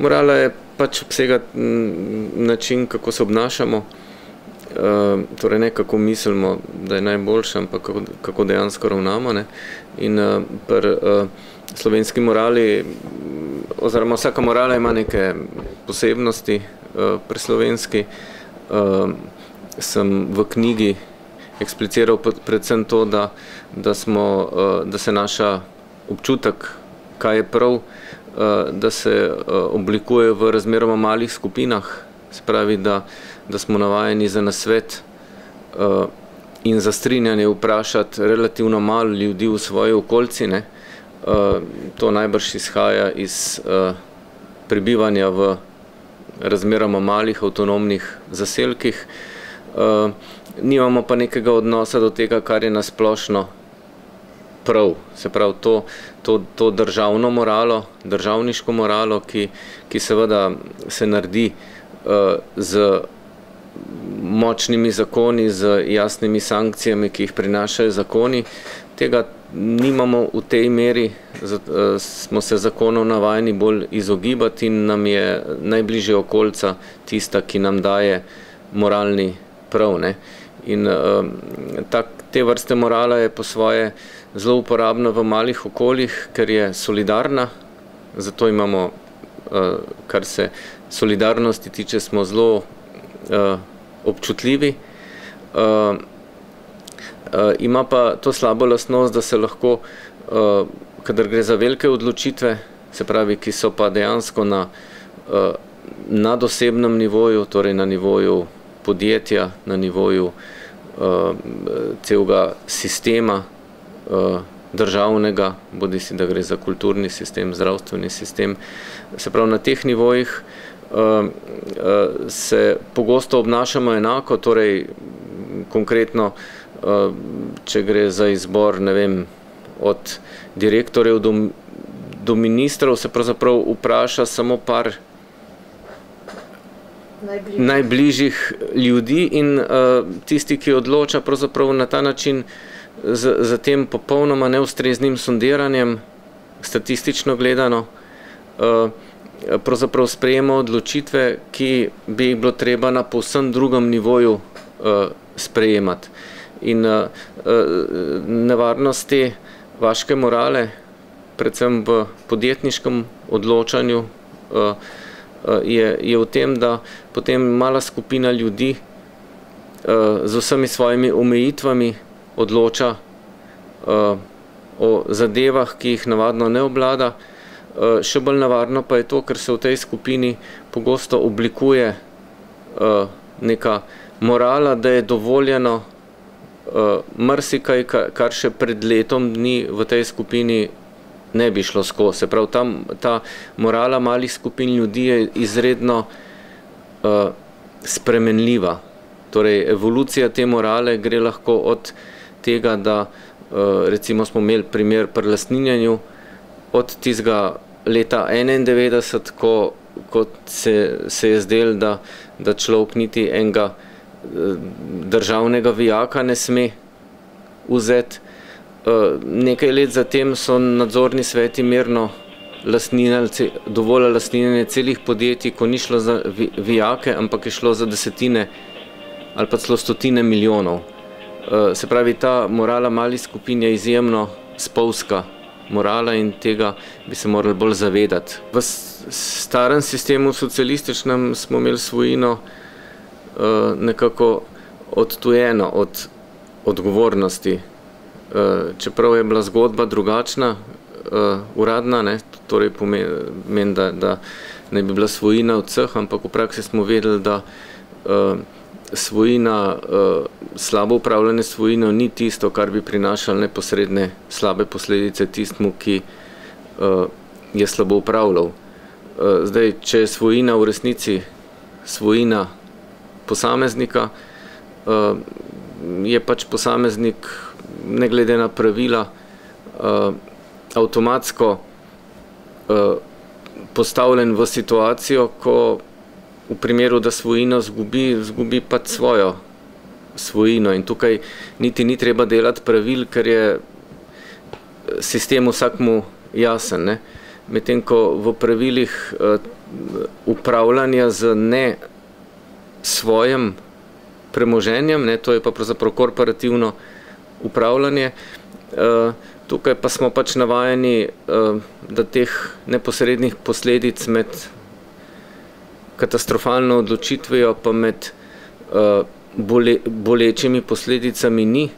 Morala je pač obsega način, kako se obnašamo, torej ne kako mislimo, da je najboljše, ampak kako dejansko ravnamo. Ne. In pri slovenski morali, oziroma vsaka morala ima neke posebnosti pri slovenski, sem v knjigi ekspliciral predvsem to, da, da smo, da se naša občutek, kaj je prav, da se oblikuje v razmeroma malih skupinah, se pravi, da, da smo navajeni za nasvet in za strinjanje vprašati relativno malo ljudi v svoji okolici, ne. To najbrž izhaja iz prebivanja v razmeroma malih avtonomnih zaselkih. Nimamo pa nekega odnosa do tega, kar je na splošno prav, se pravi to, to, to državno moralo, državniško moralo, ki, ki seveda se naredi z močnimi zakoni, z jasnimi sankcijami, ki jih prinašajo zakoni. Tega nimamo v tej meri, smo se zakonov navajeni bolj izogibati in nam je najbližje okolica tista, ki nam daje moralni prav, ne. In tak, te vrste morala je po svoje zelo uporabna v malih okoljih, ker je solidarna, zato imamo, kar se solidarnosti tiče, smo zelo občutljivi. Ima pa to slabo lastnost, da se lahko, kadar gre za velike odločitve, se pravi, ki so pa dejansko na nadosebnem nivoju, torej na nivoju podjetja, na nivoju celega sistema državnega, bodisi da gre za kulturni sistem, zdravstveni sistem. Se pravi, na teh nivojih se pogosto obnašamo enako, torej konkretno, če gre za izbor, ne vem, od direktorjev do, do ministrov, se pravzaprav vpraša samo par najbližjih ljudi in tisti, ki odloča pravzaprav na ta način z, z tem popolnoma neustreznim sondiranjem, statistično gledano, pravzaprav sprejema odločitve, ki bi jih bilo treba na povsem drugem nivoju sprejemati. In nevarnost te vaške morale, predvsem v podjetniškem odločanju, je, je v tem, da potem mala skupina ljudi z vsemi svojimi omejitvami odloča o zadevah, ki jih navadno ne obvlada. Še bolj nevarno pa je to, ker se v tej skupini pogosto oblikuje neka morala, da je dovoljeno marsikaj, kar še pred letom dni v tej skupini ne bi šlo skozi. Se pravi, tam ta morala malih skupin ljudi je izredno spremenljiva. Torej evolucija te morale gre lahko od tega, da recimo smo imeli primer pri lastninjenju, od tistega leta enaindevetdeset, ko, ko se, se je zdelo, da, da človek niti enega državnega vijaka ne sme vzeti. Nekaj let zatem so nadzorni sveti mirno lastninili, dovolili lastninjenje celih podjetij, ko ni šlo za vijake, ampak je šlo za desetine ali pa celo stotine milijonov. Se pravi, ta morala malih skupin je izjemno spolzka morala in tega bi se morali bolj zavedati. V starem sistemu socialističnem smo imeli svojino nekako odtujeno od odgovornosti. Čeprav je bila zgodba drugačna, uradna, ne, torej pomeni, da, da naj bi bila svojina od vseh, ampak v praksi smo vedeli, da svojina, slabo upravljanje svojino ni tisto, kar bi prinašalo neposredne slabe posledice tistemu, ki je slabo upravljal. Zdaj, če je svojina v resnici svojina posameznika, je pač posameznik ne glede na pravila avtomatsko postavljen v situacijo, ko v primeru, da svojino izgubi, izgubi pač svojo svojino in tukaj niti ni treba delati pravil, ker je sistem vsakemu jasen, ne. Medtem ko v pravilih upravljanja z ne svojim premoženjem, ne, to je pa pravzaprav korporativno upravljanje. Uh, tukaj pa smo pač navajeni, uh, da teh neposrednih posledic med katastrofalno odločitvijo pa med bole, bolečimi posledicami ni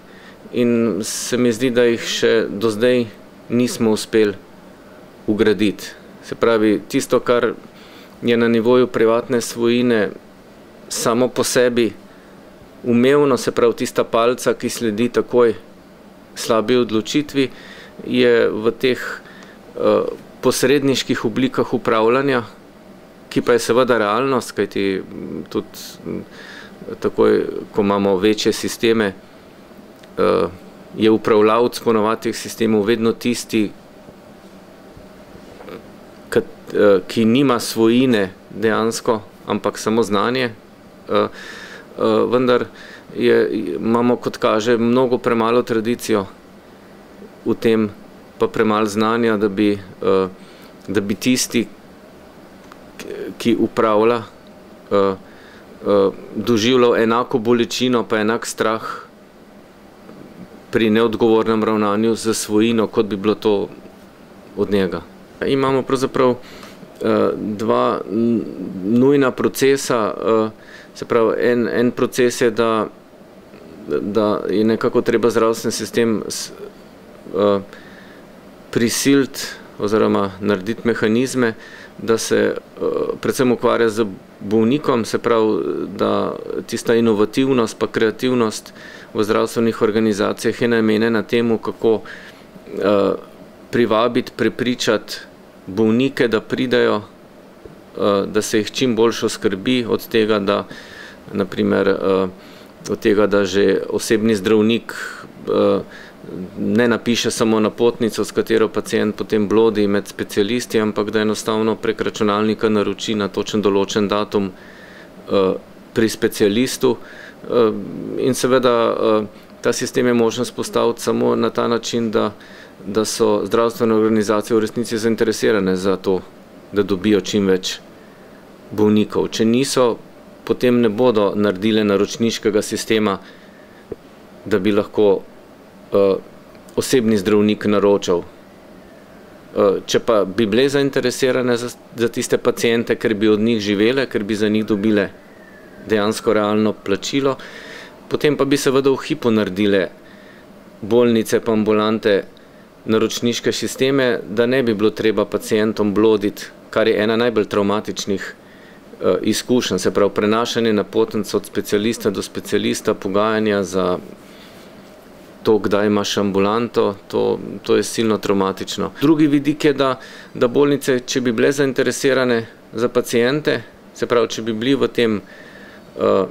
in se mi zdi, da jih še do zdaj nismo uspeli ugraditi. Se pravi, tisto, kar je na nivoju privatne svojine samo po sebi umevno, se pravi tista palca, ki sledi takoj slabi odločitvi, je v teh uh, posredniških oblikah upravljanja, ki pa je seveda realnost, kajti tudi takoj, ko imamo večje sisteme, uh, je upravljavc ponovati teh sistemov vedno tisti, Eh, ki nima svojine dejansko, ampak samo znanje. Eh, vendar je, imamo, kot kaže, mnogo premalo tradicijo v tem, pa premalo znanja, da bi, da bi tisti, ki upravlja, doživljal enako bolečino, pa enak strah pri neodgovornem ravnanju za svojino, kot bi bilo to od njega. Imamo pravzaprav dva nujna procesa. Se pravi, en, en proces je, da, da je nekako treba zdravstveni sistem uh, prisiliti oziroma narediti mehanizme, da se uh, predvsem ukvarja z bolnikom, se pravi, da tista inovativnost pa kreativnost v zdravstvenih organizacijah je namenjena temu, kako uh, privabiti, prepričati bolnike, da pridajo, da se jih čim boljšo skrbi od tega, da, naprimer, uh, od tega, da že osebni zdravnik uh, ne napiše samo napotnico, s katero pacijent potem blodi med specialisti, ampak da enostavno prek računalnika naroči na točen določen datum pri specialistu. In seveda ta sistem je možno spostaviti samo na ta način, da da so zdravstvene organizacije v resnici zainteresirane za to, da dobijo čim več bolnikov. Če niso, potem ne bodo naredile naročniškega sistema, da bi lahko uh, osebni zdravnik naročal. Uh, če pa bi bile zainteresirane za, za tiste pacijente, ker bi od njih živele, ker bi za njih dobile dejansko realno plačilo, potem pa bi seveda v hipu naredile bolnice pa ambulante naročniške sisteme, da ne bi bilo treba pacijentom bloditi, kar je ena najbolj traumatičnih uh, izkušenj, se pravi prenašanje napotnic od specialista do specialista, pogajanja za to, kdaj imaš ambulanto, to, to je silno traumatično. Drugi vidik je, da, da bolnice, če bi bile zainteresirane za pacijente, se pravi, če bi bili v tem, uh,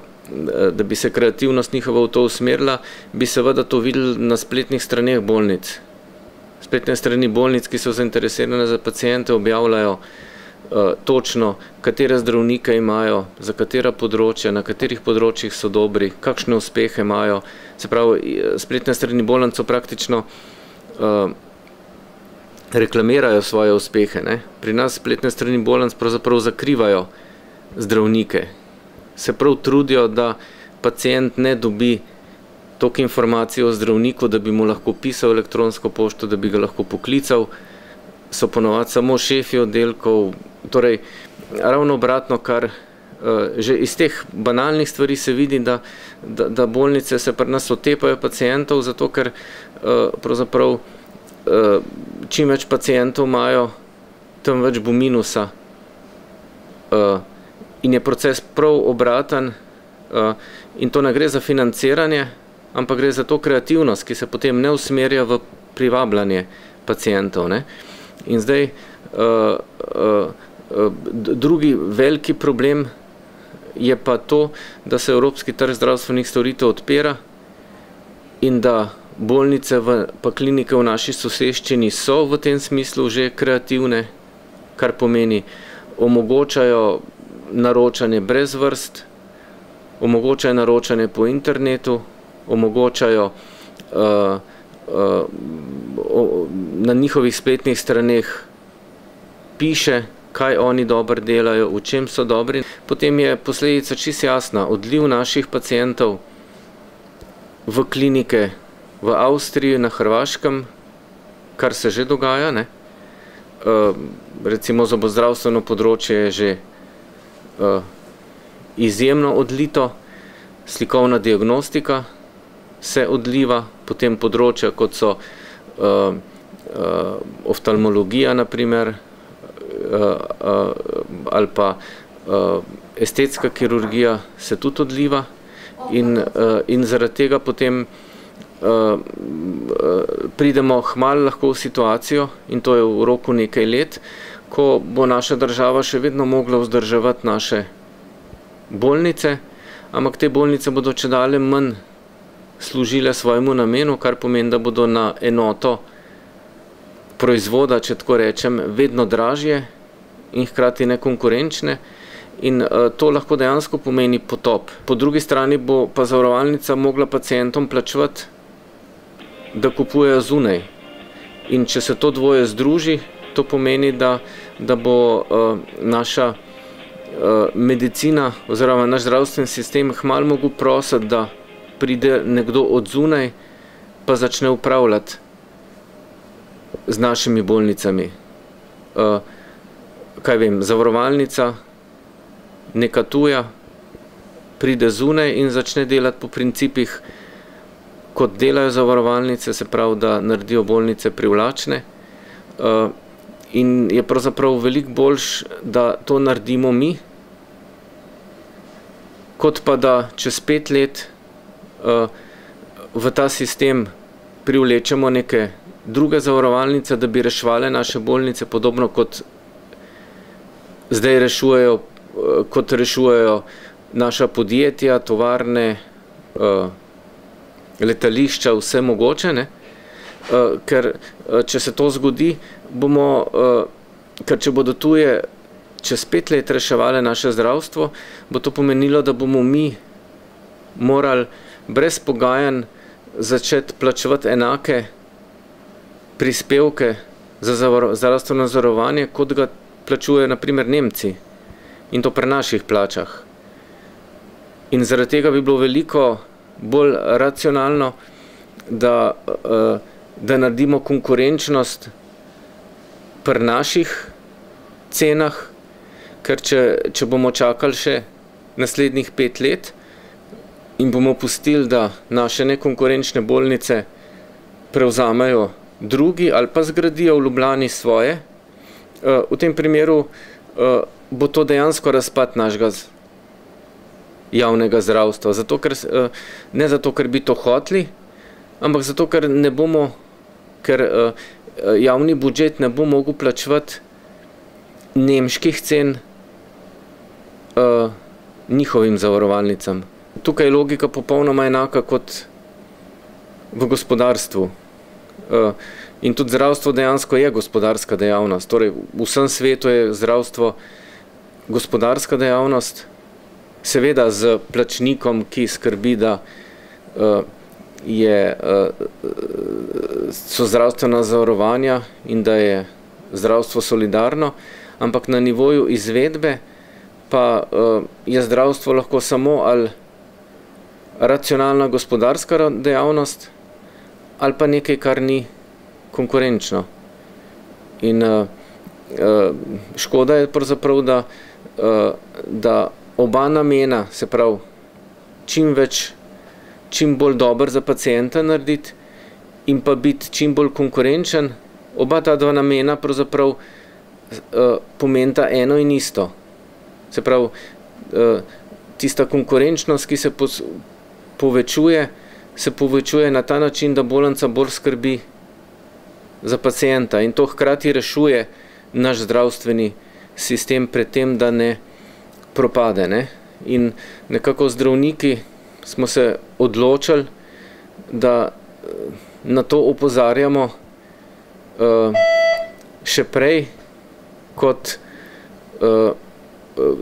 da bi se kreativnost njihova v to usmerila, bi seveda to videli na spletnih straneh bolnic, spletne strani bolnic, ki so zainteresirane za pacijente, objavljajo točno, katere zdravnike imajo, za katera področja, na katerih področjih so dobri, kakšne uspehe imajo. Se pravi, spletne strani bolnic praktično uh, reklamirajo svoje uspehe. Ne? Pri nas spletne strani bolnic pravzaprav zakrivajo zdravnike. Se prav trudijo, da pacijent ne dobi toliko informacij o zdravniku, da bi mu lahko pisal elektronsko pošto, da bi ga lahko poklical, so ponovadi samo šefi oddelkov. Torej, ravno obratno, kar uh, že iz teh banalnih stvari se vidi, da, da, da bolnice se pri nas otepajo pacijentov, zato ker uh, pravzaprav uh, čim več pacijentov imajo, tem več bo minusa. In je proces prav obraten in to ne gre za financiranje, ampak gre za to kreativnost, ki se potem ne usmerja v privabljanje pacijentov. Ne? In zdaj uh, uh, drugi veliki problem je pa to, da se evropski trg zdravstvenih storitev odpira in da bolnice v, pa klinike v naši soseščini so v tem smislu že kreativne, kar pomeni omogočajo naročanje brez vrst, omogočajo naročanje po internetu, omogočajo uh, na njihovih spletnih straneh piše, kaj oni dobro delajo, v čem so dobri. Potem je posledica čisto jasna, odliv naših pacijentov v klinike v Avstriji, na Hrvaškem, kar se že dogaja. Ne? Uh, recimo zobozdravstveno področje je že uh, izjemno odlito, slikovna diagnostika se odliva, potem področja kot so uh, uh, oftalmologija, naprimer, uh, uh, ali pa uh, estetska kirurgija se tudi odliva in, uh, in zaradi tega potem uh, pridemo hmalo lahko v situacijo in to je v roku nekaj let, ko bo naša država še vedno mogla vzdrževati naše bolnice, ampak te bolnice bodo če dalje manj služile svojemu namenu, kar pomeni, da bodo na enoto proizvoda, če tako rečem, vedno dražje in hkrati nekonkurenčne. In uh, to lahko dejansko pomeni potop. Po drugi strani bo pa zavarovalnica mogla pacijentom plačevati, da kupujejo zunaj. In če se to dvoje združi, to pomeni, da, da bo uh, naša uh, medicina oziroma naš zdravstveni sistem hmalo mogel prositi, da pride nekdo od zunaj, pa začne upravljati z našimi bolnicami. Uh, kaj vem, zavarovalnica, neka tuja, pride zunaj in začne delati po principih, kot delajo zavarovalnice, se pravi, da naredijo bolnice privlačne. Uh, in je pravzaprav veliko boljš, da to naredimo mi, kot pa da čez pet let v ta sistem privlečemo neke druge zavarovalnice, da bi reševali naše bolnice, podobno kot zdaj rešujejo, uh, kot rešujejo naša podjetja, tovarne, uh, letališča, vse mogoče. Ne? Uh, ker če se to zgodi, bomo, ker če bodo tuje čez pet let reševali naše zdravstvo, bo to pomenilo, da bomo mi morali brez pogajanj začeti plačevati enake prispevke za zdravstveno zavarovanje, kot ga plačujejo naprimer Nemci in to pri naših plačah. In zaradi tega bi bilo veliko bolj racionalno, da, eh, da naredimo konkurenčnost pri naših cenah, ker če, če bomo čakali še naslednjih pet let, in bomo pustili, da naše nekonkurenčne bolnice prevzamejo drugi ali pa zgradijo v Ljubljani svoje, eh, v tem primeru eh, bo to dejansko razpad našega javnega zdravstva. Zato, ker, eh, ne zato, ker bi to hotli, ampak zato, ker ne bomo, ker javni budžet ne bo mogel plačevati nemških cen njihovim zavarovalnicam tukaj je logika popolnoma enaka kot v gospodarstvu. Eh, in tudi zdravstvo dejansko je gospodarska dejavnost. Torej, v vsem svetu je zdravstvo gospodarska dejavnost, seveda z plačnikom, ki skrbi, da eh, je, eh, so zdravstvena zavarovanja in da je zdravstvo solidarno, ampak na nivoju izvedbe pa je zdravstvo lahko samo ali racionalna gospodarska dejavnost ali pa nekaj, kar ni konkurenčno. In uh, škoda je pravzaprav, da, uh, da oba namena, se pravi, čim več, čim bolj dober za pacijenta narediti in pa biti čim bolj konkurenčen, oba ta dva namena pravzaprav uh, pomenta eno in isto. Se pravi, uh, tista konkurenčnost, ki se pos, povečuje, se povečuje na ta način, da bolnica bolj skrbi za pacijenta in to hkrati rešuje naš zdravstveni sistem pred tem, da ne propade. Ne? In nekako zdravniki smo se odločili, da eh, na to opozarjamo uh, še prej, kot uh,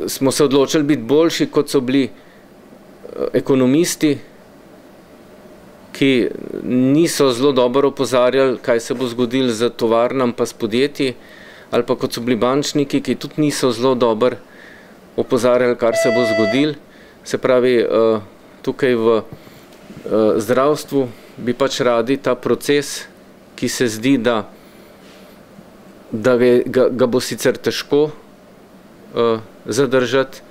smo se odločili biti boljši, kot so bili ekonomisti, ki niso zelo dobro opozarjali, kaj se bo zgodilo z tovarnam pa s podjetji, ali pa kot so bili bančniki, ki tudi niso zelo dobro opozarjali, kar se bo zgodil. Se pravi, tukaj v zdravstvu bi pač radi ta proces, ki se zdi, da, da ga, ga bo sicer težko zadržati,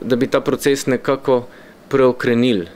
da bi ta proces nekako preokrenili.